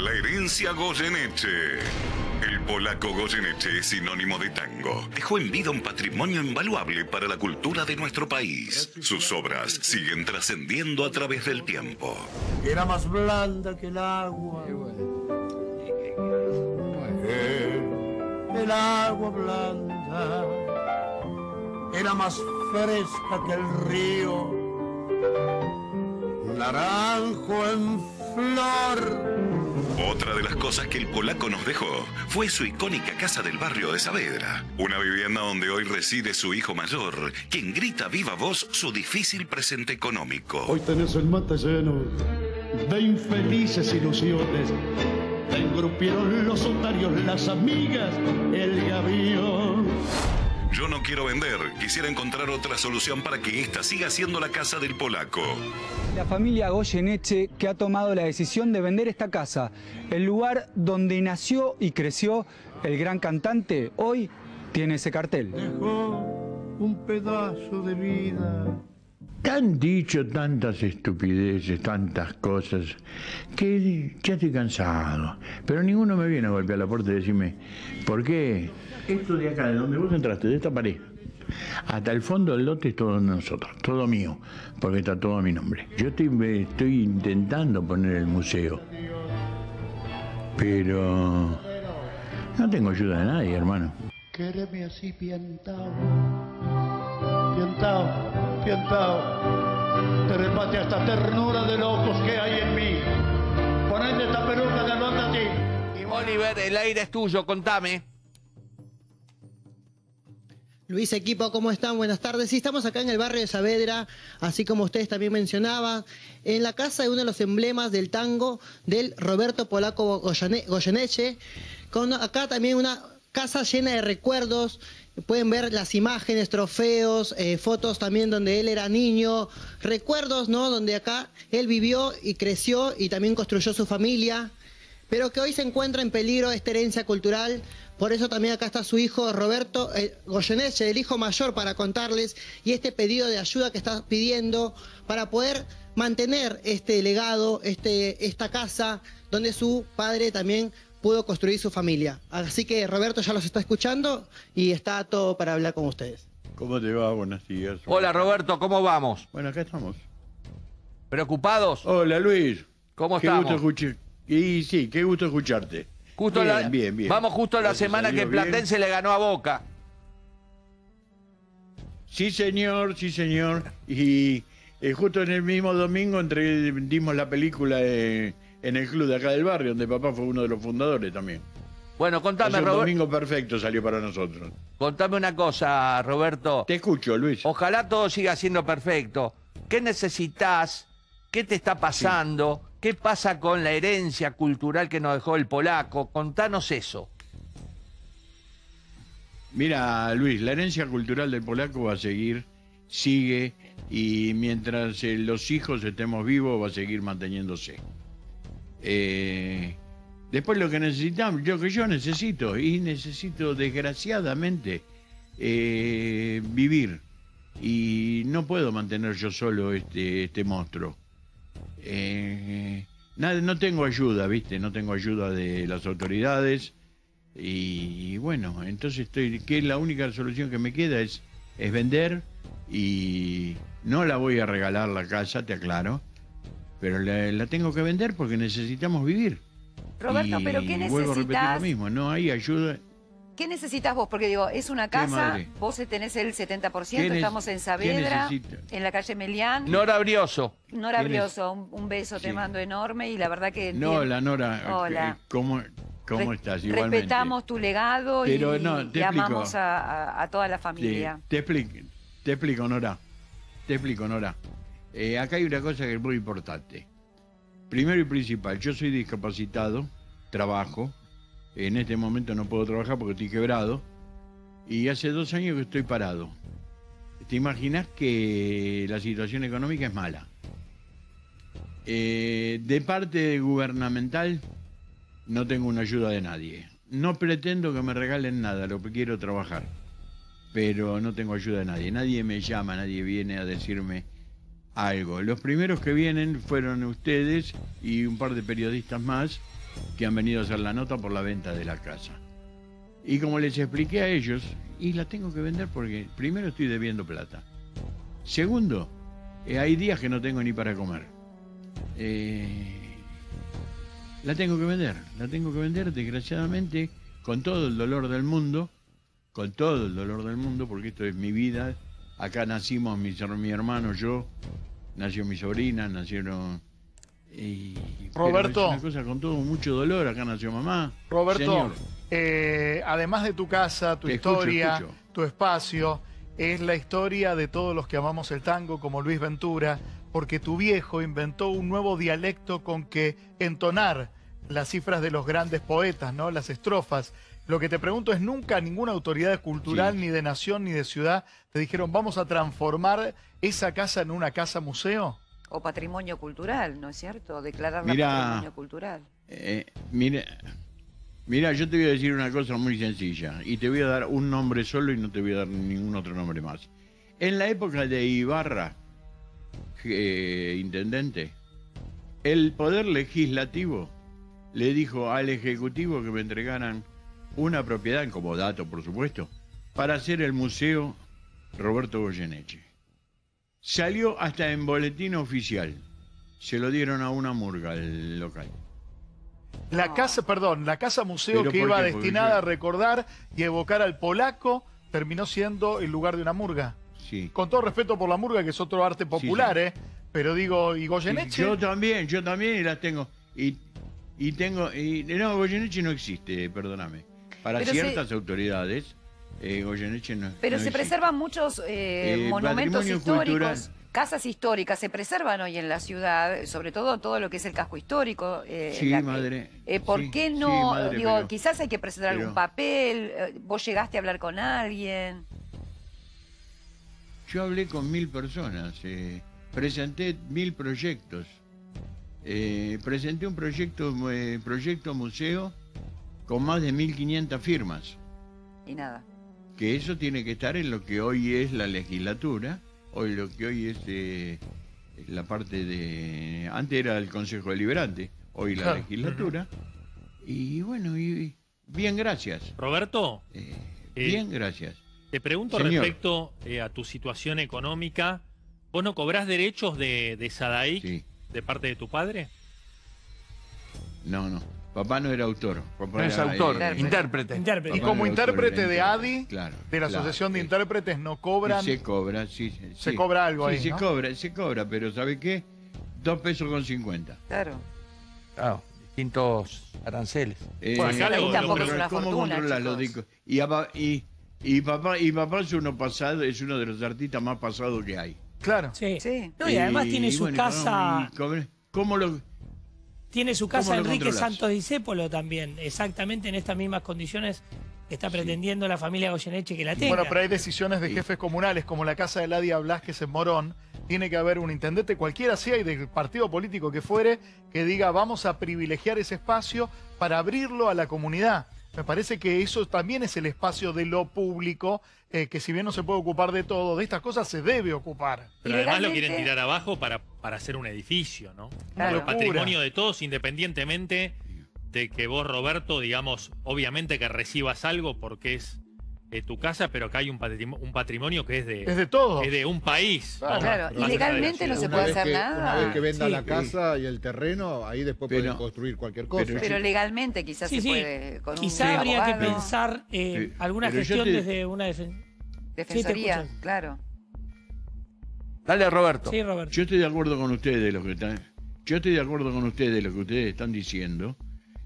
la herencia Goyeneche. El polaco Goyeneche es sinónimo de tango. Dejó en vida un patrimonio invaluable para la cultura de nuestro país. Sus obras siguen trascendiendo a través del tiempo. Era más blanda que el agua. El agua blanda era más fresca que el río. Naranjo Otra de las cosas que el polaco nos dejó fue su icónica casa del barrio de Saavedra, una vivienda donde hoy reside su hijo mayor, quien grita a viva voz su difícil presente económico. Hoy tenés el mate lleno de infelices ilusiones. Te engrupieron los otarios, las amigas, el gavión. Yo no quiero vender, quisiera encontrar otra solución para que esta siga siendo la casa del polaco. La familia Goyeneche que ha tomado la decisión de vender esta casa, el lugar donde nació y creció el gran cantante, hoy tiene ese cartel. Dejó un pedazo de vida. Te han dicho tantas estupideces, tantas cosas, que ya estoy cansado. Pero ninguno me viene a golpear la puerta y decirme, ¿por qué? Esto de acá, de donde vos entraste, de esta pared, hasta el fondo del lote es todo de nosotros, todo mío, porque está todo a mi nombre. Yo estoy, estoy intentando poner el museo, pero no tengo ayuda de nadie, hermano. Quéreme así piantao, piantao, piantao. Te repate esta ternura de locos que hay en mí. Ponete esta peluca de a ti. Oliver, el aire es tuyo, contame. Luis Equipo, ¿cómo están? Buenas tardes. Sí, estamos acá en el barrio de Saavedra, así como ustedes también mencionaban, en la casa de uno de los emblemas del tango del Roberto Polaco Goyeneche, con acá también una casa llena de recuerdos. Pueden ver las imágenes, trofeos, eh, fotos también donde él era niño, recuerdos, ¿no? Donde acá él vivió y creció y también construyó su familia, pero que hoy se encuentra en peligro esta herencia cultural por eso también acá está su hijo Roberto eh, Goyeneche, el hijo mayor, para contarles y este pedido de ayuda que está pidiendo para poder mantener este legado, este, esta casa donde su padre también pudo construir su familia. Así que Roberto ya los está escuchando y está todo para hablar con ustedes. ¿Cómo te va? Buenos días. Hola Roberto, ¿cómo vamos? Bueno, acá estamos. ¿Preocupados? Hola Luis. ¿Cómo qué estamos? Gusto y sí, qué gusto escucharte. Justo la, Vamos justo a la semana que Platense le ganó a Boca. Sí, señor, sí, señor. Y eh, justo en el mismo domingo entre, dimos la película en el club de acá del barrio, donde papá fue uno de los fundadores también. Bueno, contame, Roberto. Un domingo perfecto salió para nosotros. Contame una cosa, Roberto. Te escucho, Luis. Ojalá todo siga siendo perfecto. ¿Qué necesitas? ¿Qué te está pasando? ¿Qué pasa con la herencia cultural que nos dejó el polaco? Contanos eso. Mira, Luis, la herencia cultural del polaco va a seguir, sigue, y mientras eh, los hijos estemos vivos va a seguir manteniéndose. Eh, después lo que necesitamos, yo que yo necesito, y necesito desgraciadamente eh, vivir, y no puedo mantener yo solo este, este monstruo. Eh, nada, no tengo ayuda, ¿viste? No tengo ayuda de las autoridades. Y, bueno, entonces estoy, que la única solución que me queda es, es vender y no la voy a regalar la casa, te aclaro, pero la, tengo que vender porque necesitamos vivir. Roberto, pero ¿qué necesitas? Vuelvo a repetir lo mismo, no hay ayuda. ¿Qué necesitas vos? Porque digo, es una casa, vos tenés el 70%, estamos en Saavedra, en la calle Melián. Nora Brioso. Nora Brioso, un, beso te mando enorme y la verdad que... No, la Nora, Hola. ¿cómo, cómo estás? Igualmente. Respetamos tu legado y, amamos a, toda la familia. te, explico, te explico, Nora. Te explico, Nora. Eh, acá hay una cosa que es muy importante. Primero y principal, yo soy discapacitado, trabajo, en este momento no puedo trabajar porque estoy quebrado. Y hace dos años que estoy parado. ¿Te imaginas que la situación económica es mala? Eh, de parte gubernamental no tengo una ayuda de nadie. No pretendo que me regalen nada, lo que quiero trabajar. Pero no tengo ayuda de nadie. Nadie me llama, nadie viene a decirme algo. Los primeros que vienen fueron ustedes y un par de periodistas más que han venido a hacer la nota por la venta de la casa. Y como les expliqué a ellos, y la tengo que vender porque primero estoy debiendo plata. Segundo, eh, hay días que no tengo ni para comer. Eh, la tengo que vender, la tengo que vender desgraciadamente con todo el dolor del mundo, con todo el dolor del mundo, porque esto es mi vida. Acá nacimos mi, mi hermano, yo, nació mi sobrina, nacieron... Y, Roberto. una cosa con todo mucho dolor, acá nació mamá. Roberto, eh, además de tu casa, tu historia, tu espacio, es la historia de todos los que amamos el tango, como Luis Ventura, porque tu viejo inventó un nuevo dialecto con que entonar las cifras de los grandes poetas, ¿no? Las estrofas. Lo que te pregunto es, ¿nunca ninguna autoridad cultural, ni de nación, ni de ciudad, te dijeron, vamos a transformar esa casa en una casa museo? O patrimonio cultural, ¿no es cierto? Declararla patrimonio cultural. Eh, mira, mira, yo te voy a decir una cosa muy sencilla, y te voy a dar un nombre solo y no te voy a dar ningún otro nombre más. En la época de Ibarra, eh, intendente, el poder legislativo le dijo al ejecutivo que me entregaran una propiedad, como dato por supuesto, para hacer el museo Roberto Goyeneche. Salió hasta en boletín oficial. Se lo dieron a una murga el local. La casa, perdón, la casa museo que iba destinada a recordar y evocar al polaco terminó siendo el lugar de una murga. Con todo respeto por la murga, que es otro arte popular, ¿eh? Pero digo, ¿y Goyeneche? yo también, yo también y las tengo. Y, y tengo. Y, no, Goyeneche no existe, perdóname. Para ciertas autoridades, eh, Goyeneche no Pero se preservan muchos eh, eh, monumentos históricos. Casas históricas se preservan hoy en la ciudad, sobre todo todo lo que es el casco histórico. sí, madre. ¿Por qué no? digo, quizás hay que presentar algún papel. ¿Vos llegaste a hablar con alguien? Yo hablé con mil personas, eh, presenté mil proyectos. Eh, presenté un proyecto, eh, proyecto museo con más de 1.500 firmas. Y nada. Que eso tiene que estar en lo que hoy es la legislatura, hoy lo que hoy es la parte de... Antes era el Consejo Deliberante, hoy la legislatura. Y bueno, y, bien, gracias. Roberto. bien, gracias. Te pregunto respecto eh, a tu situación económica. ¿Vos no cobrás derechos de, de de parte de tu padre? No, no. Papá no era autor. no es autor, eh, intérprete. Y como intérprete de ADI, de la Asociación de Intérpretes, no cobran. Se cobra, sí. Se cobra algo ahí. Sí, se cobra, se cobra, pero ¿sabe qué? Dos pesos con cincuenta. Claro. Claro, distintos aranceles. Eh, tampoco es una ¿Cómo controlas los Y, y y papá, y papá es uno pasado, es uno de los artistas más pasados que hay. Claro. Sí. sí. y además tiene su casa. ¿Cómo, lo.? Tiene su casa Enrique Santos Discépolo también, exactamente en estas mismas condiciones que está pretendiendo la familia Goyeneche que la tenga. Bueno, pero hay decisiones de jefes comunales, como la casa de Ladia Blasquez en Morón. Tiene que haber un intendente, cualquiera sea y del partido político que fuere, que diga vamos a privilegiar ese espacio para abrirlo a la comunidad. Me parece que eso también es el espacio de lo público, eh, que si bien no se puede ocupar de todo, de estas cosas se debe ocupar. Pero además lo quieren tirar abajo para, para hacer un edificio, ¿no? El patrimonio de todos, independientemente de que vos, Roberto, digamos, obviamente que recibas algo porque es de tu casa, pero acá hay un patrimonio, un patrimonio que es de, es de todo. Es de un país. Claro, ilegalmente no se puede hacer nada. Una vez que venda la casa y el terreno, ahí después pueden construir cualquier cosa. Pero, legalmente quizás se puede. Con Quizá habría que pensar eh, alguna gestión desde una defensoría. claro. Dale, Roberto. Sí, Roberto. Yo estoy de acuerdo con ustedes, lo que están. Yo estoy de acuerdo con ustedes, lo que ustedes están diciendo.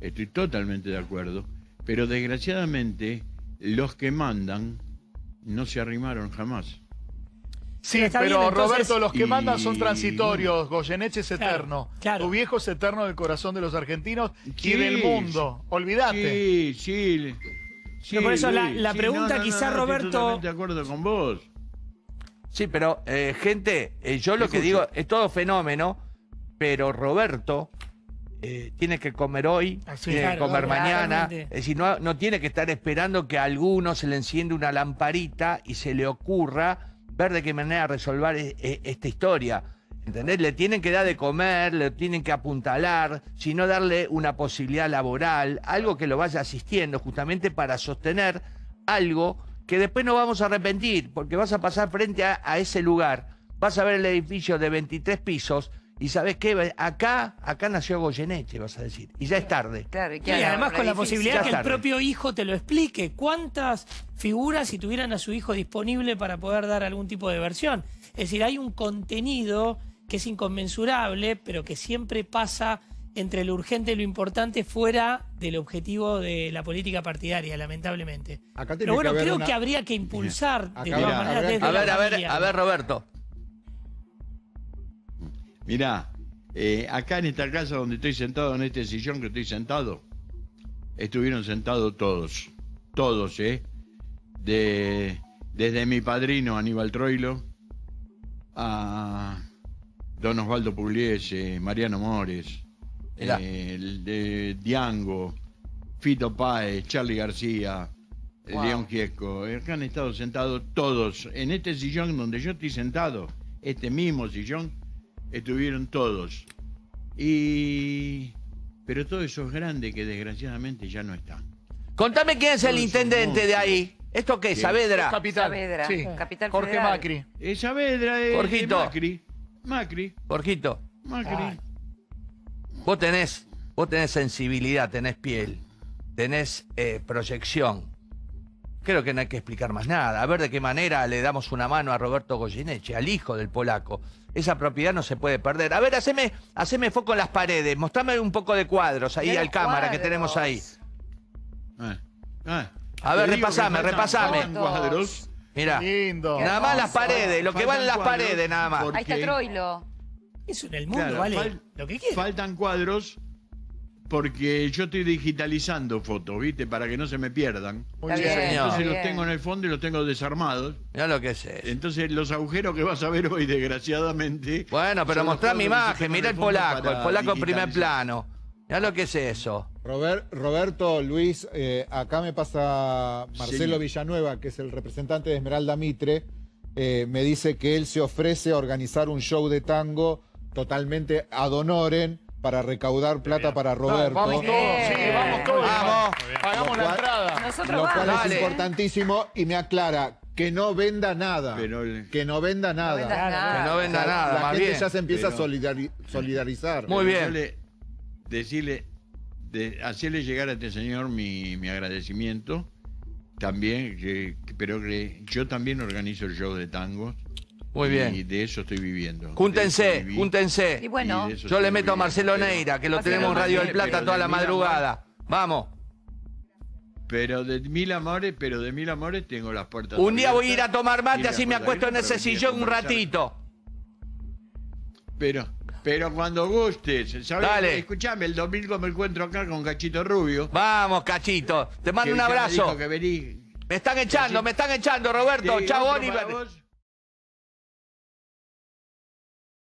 Estoy totalmente de acuerdo. Pero desgraciadamente los que mandan no se arrimaron jamás. Sí, pero, Roberto, los que mandan son transitorios. Goyeneche es eterno. Tu viejo es eterno del corazón de los argentinos y del mundo. Olvídate. Sí, sí. sí por eso la, pregunta quizá, Roberto... Estoy de acuerdo con vos. Sí, pero eh, gente, eh, yo lo que digo es todo fenómeno, pero Roberto eh, tiene que comer hoy, tiene que comer mañana. Es decir, no, no tiene que estar esperando que a alguno se le enciende una lamparita y se le ocurra ver de qué manera resolver e, e, esta historia. ¿Entendés? Le tienen que dar de comer, le tienen que apuntalar, sino darle una posibilidad laboral, algo que lo vaya asistiendo justamente para sostener algo que después no vamos a arrepentir, porque vas a pasar frente a, ese lugar, vas a ver el edificio de 23 pisos y sabes qué, acá, acá nació Goyeneche, vas a decir. Y ya es tarde. Claro, y, además con la posibilidad que el propio hijo te lo explique. ¿Cuántas figuras si tuvieran a su hijo disponible para poder dar algún tipo de versión? Es decir, hay un contenido que es inconmensurable, pero que siempre pasa entre lo urgente y lo importante fuera del objetivo de la política partidaria, lamentablemente. Pero bueno, creo que habría que impulsar de todas maneras desde A ver, a ver, a ver, Roberto. Mirá, eh, acá en esta casa donde estoy sentado, en este sillón que estoy sentado, estuvieron sentados todos, todos, ¿eh? De, desde mi padrino Aníbal Troilo a Don Osvaldo Pugliese, Mariano Mores, el de Diango, Fito Páez, Charlie García, León Giesco. Acá han estado sentados todos. En este sillón donde yo estoy sentado, este mismo sillón, estuvieron todos. Y. Pero todo eso es grande que desgraciadamente ya no están. Contame quién es el intendente de ahí. ¿Esto qué es? ¿Saavedra? Capital. Saavedra. Sí. Capital Jorge Macri. Es Saavedra, es, Macri. Macri. Jorgito. Macri. Vos tenés, vos tenés sensibilidad, tenés piel, tenés eh, proyección. Creo que no hay que explicar más nada. A ver de qué manera le damos una mano a Roberto Goyeneche, al hijo del polaco. Esa propiedad no se puede perder. A ver, haceme, haceme foco en las paredes. Mostrame un poco de cuadros ahí al cámara que tenemos ahí. Ah, ah. A ver, repasame, repasame. Cuadros. Mira. Nada más las paredes, lo que van las paredes, nada más. Ahí está Troilo. Eso en el mundo vale lo que quiera. Faltan cuadros porque yo estoy digitalizando fotos, ¿viste? Para que no se me pierdan. Entonces los tengo en el fondo y los tengo desarmados. Mira lo que es Entonces los agujeros que vas a ver hoy, desgraciadamente... Bueno, pero mostrá mi imagen, mira el polaco, el polaco en primer plano. Mira lo que es eso. Roberto, Luis, eh, acá me pasa Marcelo Villanueva, que es el representante de Esmeralda Mitre, eh, me dice que él se ofrece a organizar un show de tango totalmente ad honorem para recaudar plata para Roberto. vamos todos, sí, vamos todos. Vamos, pagamos la entrada. Nosotros lo cual es importantísimo y me aclara que no venda nada. que no venda nada. Que no venda nada. La gente ya se empieza a solidarizar. Muy bien. Decirle, de, hacerle llegar a este señor mi, mi agradecimiento. También, que, pero que yo también organizo el show de tango. Muy bien. Y de eso estoy viviendo. Júntense, júntense. Y bueno, yo le meto a Marcelo Neira, que lo tenemos en Radio del Plata toda la madrugada. Vamos. Pero de mil amores, pero de mil amores tengo las puertas. Un día voy a ir a tomar mate, así me acuesto en ese sillón un ratito. Pero, pero cuando gustes, ¿sabes? Dale. Escuchame, el domingo me encuentro acá con Cachito Rubio. Vamos, Cachito. Te mando un abrazo. Me, están echando, me están echando, Roberto. Chao, Oliver.